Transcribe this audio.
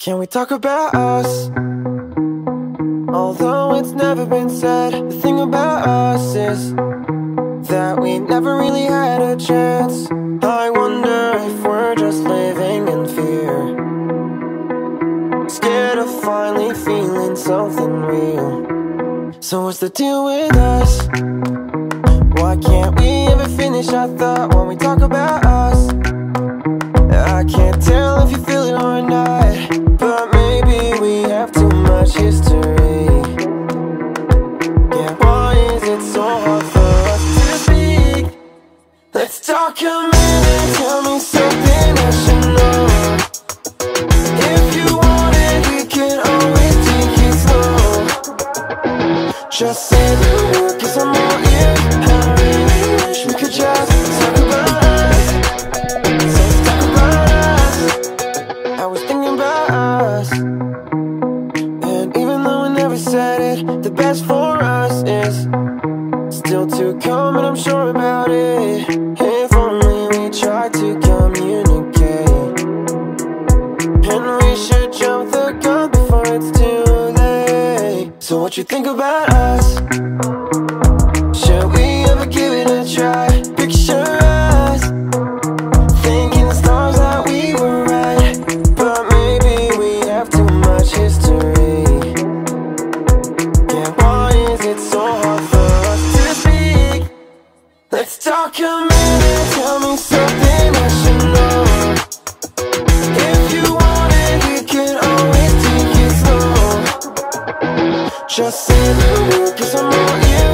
Can we talk about us? Although it's never been said, the thing about us is that we never really had a chance. I wonder if we're just living in fear. Scared of finally feeling something real. So, what's the deal with us? Why can't we ever finish our thought when we talk about us? I can't tell if you feel Let's talk a minute, tell me something I should know. If you want it, we can always take it slow. Just say the word, cause I'm all ears. I wish we could just talk about us. Talk about us. I was thinking about us. And even though I never said it, the best for us is still to come, and I'm sure about it. Gun before it's too late. So, what you think about us? Should we ever give it a try? Picture us thinking the stars that we were right, but maybe we have too much history. Yeah, why is it so hard for us to speak? Let's talk a minute, Just say the word, cause I'm all in.